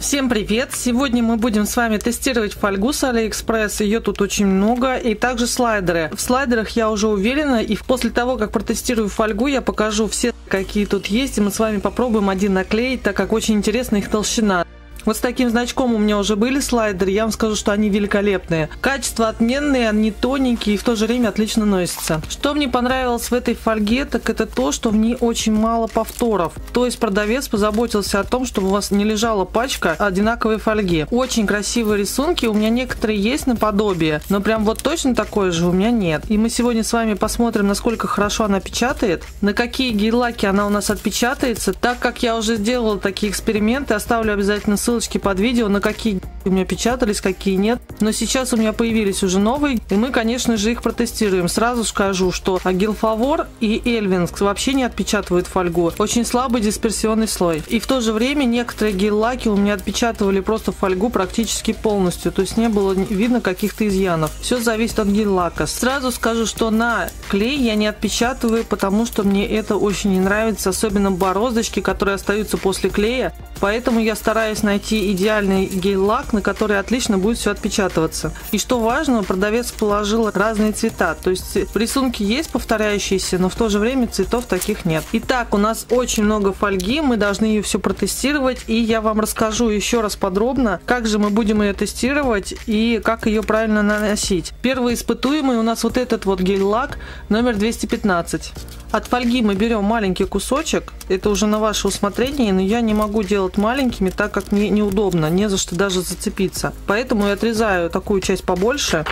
Всем привет! Сегодня мы будем с вами тестировать фольгу с AliExpress. Ее тут очень много. И также слайдеры. В слайдерах я уже уверена. И после того, как протестирую фольгу, я покажу все, какие тут есть. И мы с вами попробуем один наклеить, так как очень интересна их толщина. Вот с таким значком у меня уже были слайдеры, я вам скажу, что они великолепные. Качество отменные, они тоненькие и в то же время отлично носятся. Что мне понравилось в этой фольге, так это то, что в ней очень мало повторов. То есть продавец позаботился о том, чтобы у вас не лежала пачка одинаковой фольги. Очень красивые рисунки, у меня некоторые есть наподобие, но прям вот точно такое же у меня нет. И мы сегодня с вами посмотрим, насколько хорошо она печатает, на какие гель-лаки она у нас отпечатается. Так как я уже сделала такие эксперименты, оставлю обязательно ссылку ссылочки под видео, на какие у меня печатались, какие нет. Но сейчас у меня появились уже новые, и мы, конечно же, их протестируем. Сразу скажу, что Агилфавор и Эльвинск вообще не отпечатывают фольгу. Очень слабый дисперсионный слой. И в то же время некоторые гель-лаки у меня отпечатывали просто фольгу практически полностью. То есть не было видно каких-то изъянов. Все зависит от гель-лака. Сразу скажу, что на клей я не отпечатываю, потому что мне это очень не нравится. Особенно бороздочки, которые остаются после клея. Поэтому я стараюсь найти идеальный гель-лак, на который отлично будет все отпечатываться. И что важно, продавец положил разные цвета. То есть рисунки есть повторяющиеся, но в то же время цветов таких нет. Итак, у нас очень много фольги, мы должны ее все протестировать, и я вам расскажу еще раз подробно, как же мы будем ее тестировать и как ее правильно наносить. Первый испытуемый у нас вот этот вот гель-лак номер 215. От фольги мы берем маленький кусочек, это уже на ваше усмотрение, но я не могу делать маленькими, так как мне неудобно, не за что даже зацепиться. Поэтому я отрезаю такую часть побольше,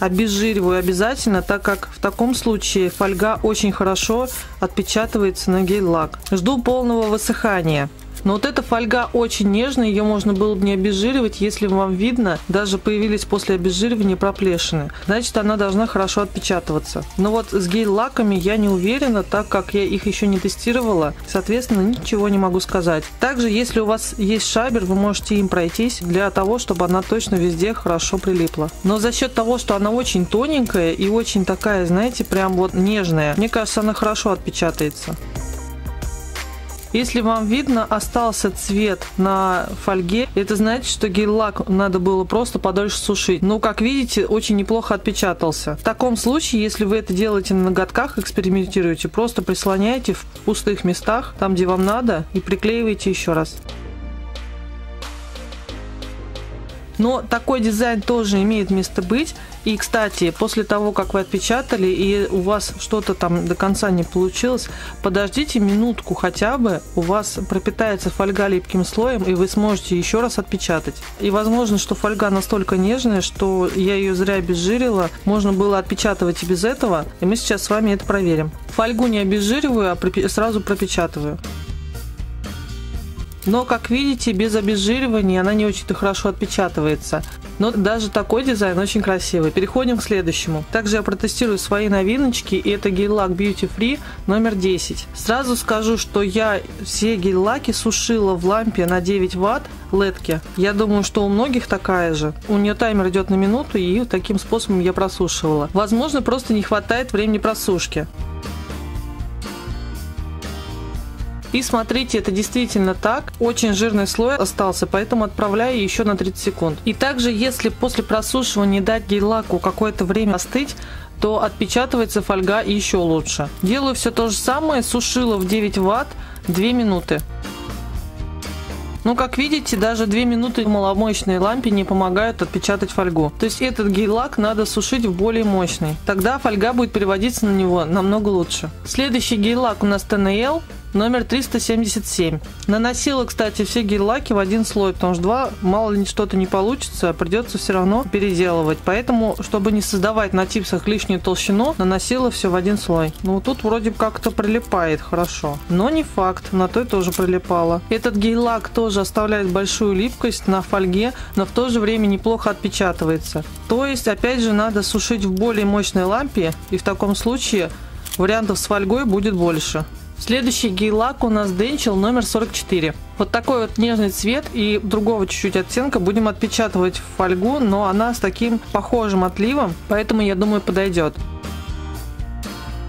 обезжириваю обязательно, так как в таком случае фольга очень хорошо отпечатывается на гель-лак. Жду полного высыхания. Но вот эта фольга очень нежная, ее можно было бы не обезжиривать, если вам видно, даже появились после обезжиривания проплешины. Значит, она должна хорошо отпечатываться. Но вот с гель-лаками я не уверена, так как я их еще не тестировала. Соответственно, ничего не могу сказать. Также, если у вас есть шабер, вы можете им пройтись для того, чтобы она точно везде хорошо прилипла. Но за счет того, что она очень тоненькая и очень такая, знаете, прям вот нежная, мне кажется, она хорошо отпечатается. Если вам видно, остался цвет на фольге, это значит, что гель-лак надо было просто подольше сушить. Но, как видите, очень неплохо отпечатался. В таком случае, если вы это делаете на ноготках, экспериментируете, просто прислоняйте в пустых местах, там, где вам надо, и приклеивайте еще раз. Но такой дизайн тоже имеет место быть. И, кстати, после того, как вы отпечатали, и у вас что-то там до конца не получилось, подождите минутку хотя бы, у вас пропитается фольга липким слоем, и вы сможете еще раз отпечатать. И возможно, что фольга настолько нежная, что я ее зря обезжирила, можно было отпечатывать и без этого, и мы сейчас с вами это проверим. Фольгу не обезжириваю, а сразу пропечатываю. Но, как видите, без обезжиривания она не очень-то хорошо отпечатывается. Но даже такой дизайн очень красивый. Переходим к следующему. Также я протестирую свои новиночки, и это гель-лак Beauty Free номер 10. Сразу скажу, что я все гель-лаки сушила в лампе на 9 ватт ледки. Я думаю, что у многих такая же. У нее таймер идет на минуту, и таким способом я просушивала. Возможно, просто не хватает времени просушки. И смотрите, это действительно так. Очень жирный слой остался, поэтому отправляю еще на 30 секунд. И также, если после просушивания дать гель-лаку какое-то время остыть, то отпечатывается фольга еще лучше. Делаю все то же самое, сушила в 9 ватт 2 минуты. Ну, как видите, даже 2 минуты в маломощной лампе не помогают отпечатать фольгу. То есть этот гель-лак надо сушить в более мощный. Тогда фольга будет переводиться на него намного лучше. Следующий гель-лак у нас TNL номер 377. Наносила, кстати, все гель-лаки в один слой, потому что два, мало ли что-то не получится, придется все равно переделывать. Поэтому, чтобы не создавать на типсах лишнюю толщину, наносила все в один слой. Ну, тут вроде как-то прилипает хорошо. Но не факт, на той тоже прилипало. Этот гель-лак тоже оставляет большую липкость на фольге, но в то же время неплохо отпечатывается. То есть, опять же, надо сушить в более мощной лампе, и в таком случае вариантов с фольгой будет больше. Следующий гель-лак у нас Denchel номер 44. Вот такой вот нежный цвет и другого чуть-чуть оттенка будем отпечатывать в фольгу, но она с таким похожим отливом, поэтому я думаю подойдет.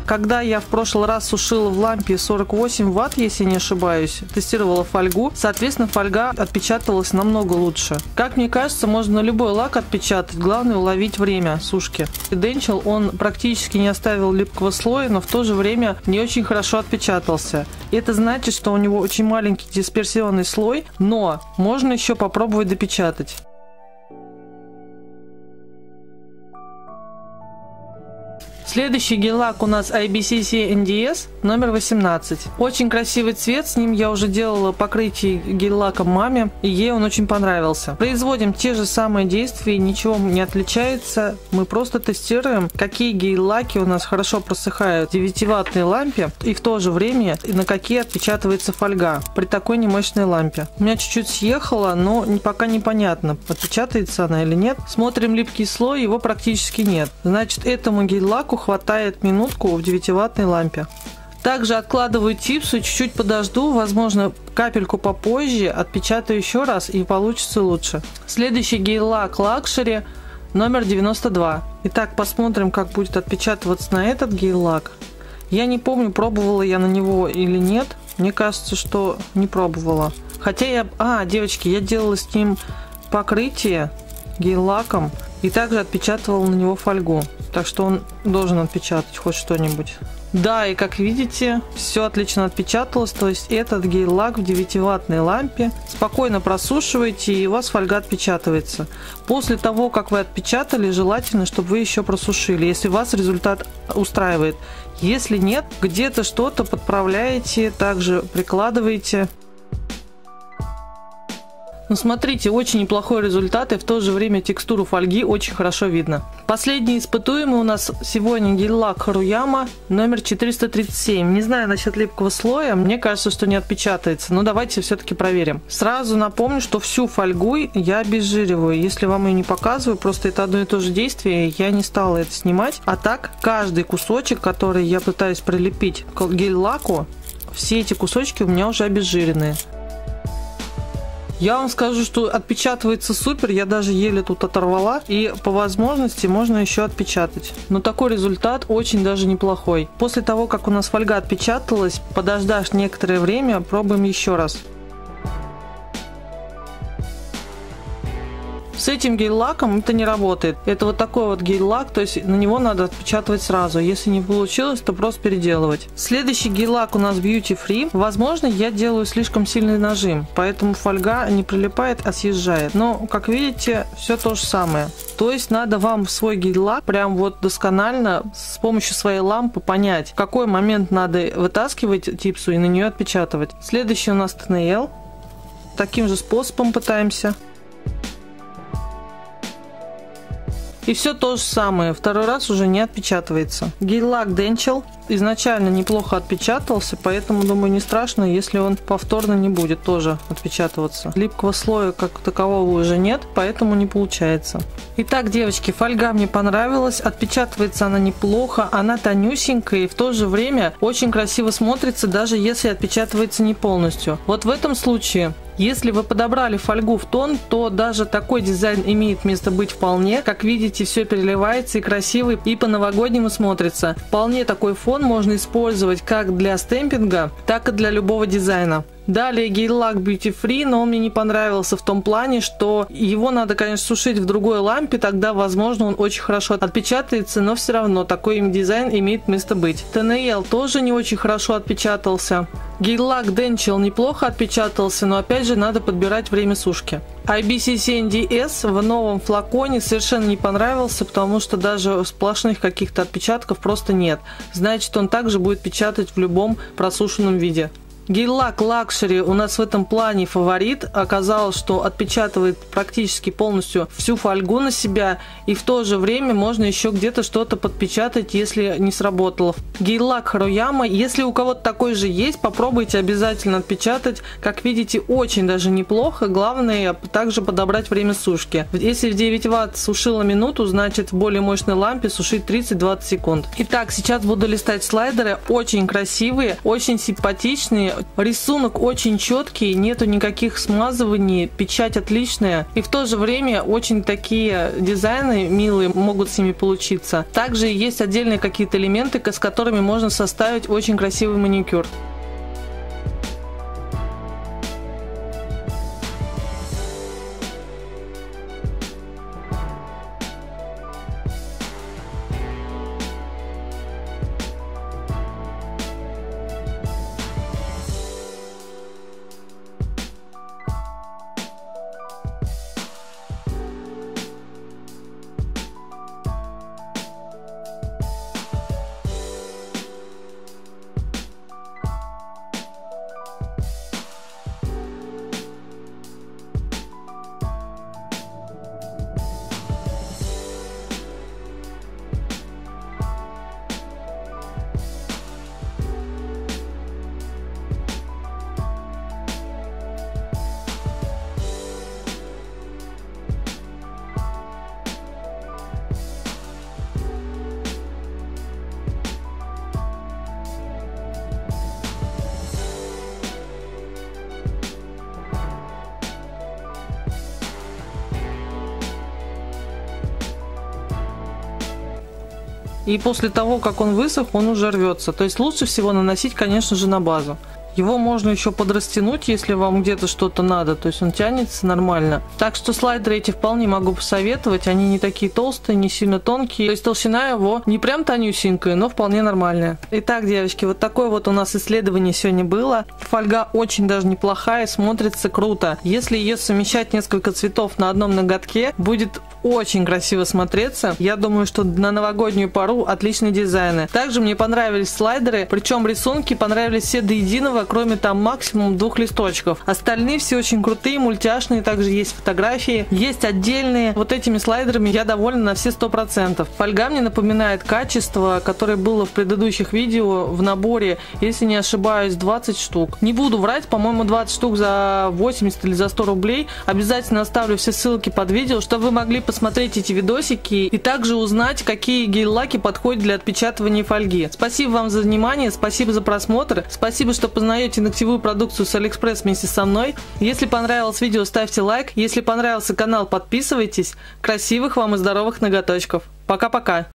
Когда я в прошлый раз сушила в лампе 48 ватт, если не ошибаюсь, тестировала фольгу, соответственно, фольга отпечатывалась намного лучше. Как мне кажется, можно любой лак отпечатать, главное уловить время сушки. Денчел, он практически не оставил липкого слоя, но в то же время не очень хорошо отпечатался. Это значит, что у него очень маленький дисперсионный слой, но можно еще попробовать допечатать. Следующий гель-лак у нас IBCC NDS номер 18. Очень красивый цвет, с ним я уже делала покрытие гель-лаком маме, и ей он очень понравился. Производим те же самые действия, ничего не отличается. Мы просто тестируем, какие гель-лаки у нас хорошо просыхают в 9-ваттной лампе, и в то же время на какие отпечатывается фольга при такой немощной лампе. У меня чуть-чуть съехало, но пока непонятно, отпечатается она или нет. Смотрим липкий слой, его практически нет. Значит, этому гель-лаку хватает минутку в 9-ваттной лампе. Также откладываю типсу, чуть-чуть подожду, возможно, капельку попозже, отпечатаю еще раз и получится лучше. Следующий гель-лак Luxury номер 92. Итак, посмотрим, как будет отпечатываться на этот гель-лак. Я не помню, пробовала я на него или нет. Мне кажется, что не пробовала. Хотя я... А, девочки, я делала с ним покрытие гель-лаком и также отпечатывала на него фольгу. Так что он должен отпечатать хоть что-нибудь. Да, и как видите, все отлично отпечаталось, то есть этот гель-лак в 9-ваттной лампе. Спокойно просушиваете, и у вас фольга отпечатывается. После того, как вы отпечатали, желательно, чтобы вы еще просушили, если вас результат устраивает. Если нет, где-то что-то подправляете, также прикладываете. Ну смотрите, очень неплохой результат и в то же время текстуру фольги очень хорошо видно. Последний испытуемый у нас сегодня гель-лак Харуяма номер 437. Не знаю насчет липкого слоя, мне кажется, что не отпечатается, но давайте все-таки проверим. Сразу напомню, что всю фольгу я обезжириваю. Если вам ее не показываю, просто это одно и то же действие, я не стала это снимать. А так, каждый кусочек, который я пытаюсь прилепить к гель-лаку, все эти кусочки у меня уже обезжиренные. Я вам скажу, что отпечатывается супер, я даже еле тут оторвала, и по возможности можно еще отпечатать. Но такой результат очень даже неплохой. После того, как у нас фольга отпечаталась, подождав некоторое время, пробуем еще раз. С этим гель-лаком это не работает. Это вот такой вот гель-лак, то есть на него надо отпечатывать сразу. Если не получилось, то просто переделывать. Следующий гель-лак у нас Beauty Free. Возможно, я делаю слишком сильный нажим, поэтому фольга не прилипает, а съезжает. Но, как видите, все то же самое. То есть надо вам свой гель-лак прям вот досконально с помощью своей лампы понять, в какой момент надо вытаскивать типсу и на нее отпечатывать. Следующий у нас ТНЛ. Таким же способом пытаемся. И все то же самое, второй раз уже не отпечатывается. Гель-лак Denchel изначально неплохо отпечатался, поэтому, думаю, не страшно, если он повторно не будет тоже отпечатываться. Липкого слоя как такового уже нет, поэтому не получается. Итак, девочки, фольга мне понравилась, отпечатывается она неплохо, она тонюсенькая и в то же время очень красиво смотрится, даже если отпечатывается не полностью. Вот в этом случае если вы подобрали фольгу в тон, то даже такой дизайн имеет место быть вполне. Как видите, все переливается и красивый, и по-новогоднему смотрится. Вполне такой фон можно использовать как для стемпинга, так и для любого дизайна. Далее гель-лак Beauty Free, но он мне не понравился в том плане, что его надо, конечно, сушить в другой лампе, тогда, возможно, он очень хорошо отпечатается, но все равно такой им дизайн имеет место быть. TNL тоже не очень хорошо отпечатался. Гель-лак Denchel неплохо отпечатался, но опять же надо подбирать время сушки. IBCC NDS в новом флаконе совершенно не понравился, потому что даже сплошных каких-то отпечатков просто нет. Значит, он также будет печатать в любом просушенном виде. Гель-лак Luxury у нас в этом плане фаворит. Оказалось, что отпечатывает практически полностью всю фольгу на себя. И в то же время можно еще где-то что-то подпечатать, если не сработало. Гель-лак Харуяма. Если у кого-то такой же есть, попробуйте обязательно отпечатать. Как видите, очень даже неплохо. Главное также подобрать время сушки. Если в 9 Вт сушила минуту, значит в более мощной лампе сушить 30-20 секунд. Итак, сейчас буду листать слайдеры. Очень красивые, очень симпатичные Рисунок очень четкий, нету никаких смазываний, печать отличная. И в то же время очень такие дизайны милые могут с ними получиться. Также есть отдельные какие-то элементы, с которыми можно составить очень красивый маникюр. И после того, как он высох, он уже рвется. То есть лучше всего наносить, конечно же, на базу. Его можно еще подрастянуть, если вам где-то что-то надо, то есть он тянется нормально. Так что слайдеры эти вполне могу посоветовать, они не такие толстые, не сильно тонкие, то есть толщина его не прям тонюсенькая, но вполне нормальная. Итак, девочки, вот такое вот у нас исследование сегодня было. Фольга очень даже неплохая, смотрится круто. Если ее совмещать несколько цветов на одном ноготке, будет очень красиво смотреться. Я думаю, что на новогоднюю пару отличные дизайны. Также мне понравились слайдеры, причем рисунки понравились все до единого, кроме там максимум двух листочков. Остальные все очень крутые, мультяшные, также есть фотографии, есть отдельные. Вот этими слайдерами я довольна на все сто процентов. Фольга мне напоминает качество, которое было в предыдущих видео в наборе, если не ошибаюсь, 20 штук. Не буду врать, по-моему, 20 штук за 80 или за 100 рублей. Обязательно оставлю все ссылки под видео, чтобы вы могли посмотреть эти видосики и также узнать, какие гель-лаки подходят для отпечатывания фольги. Спасибо вам за внимание, спасибо за просмотр, спасибо, что познакомились узнаете ногтевую продукцию с Алиэкспресс вместе со мной. Если понравилось видео, ставьте лайк. Если понравился канал, подписывайтесь. Красивых вам и здоровых ноготочков. Пока-пока.